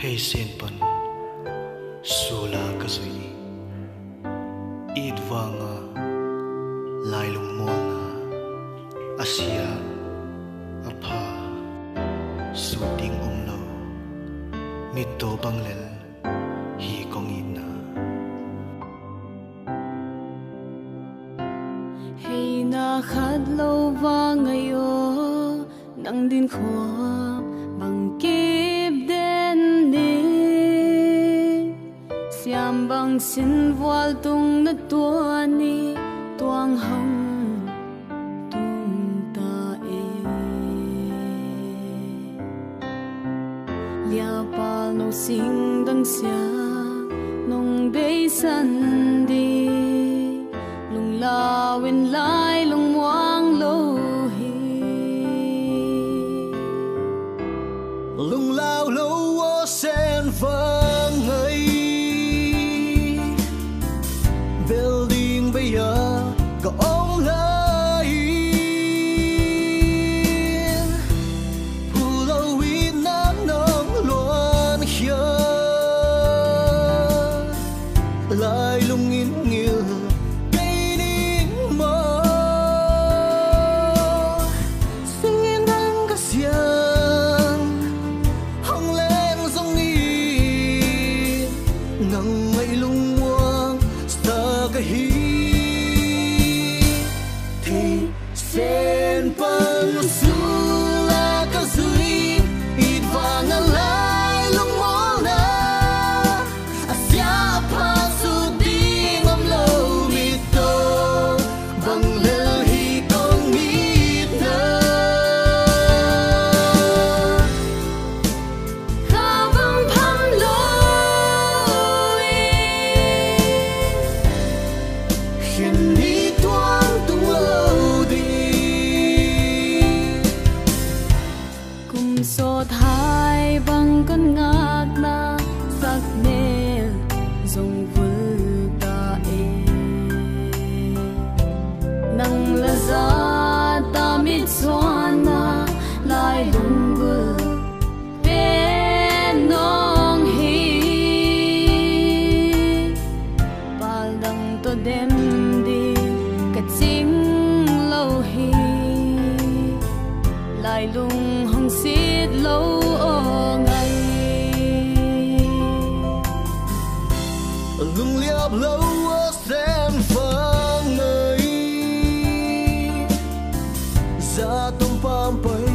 thế sen pan sula ka zui. Id wanga vâng lai lung mo na asia apa. Su ding om lo mi to bang lel hi kong in na hey na khát lâu vang ayo nang din khoa làm bằng xin voal tung na tua ni, tuang hồng tung ta e. Lia pa no sing dang xia nong bay san đi lung la win lai the heat. Khiến lý toan tung lâu đi. Cùng so thai bằng kan ngak na sắc ne dòng vư ta ê. Nang là ra ta mi chuan na lại đúng giao hi lại lung hồng xít lâu ô ngày lung liệp lâu xem phương mây ra tông pam bay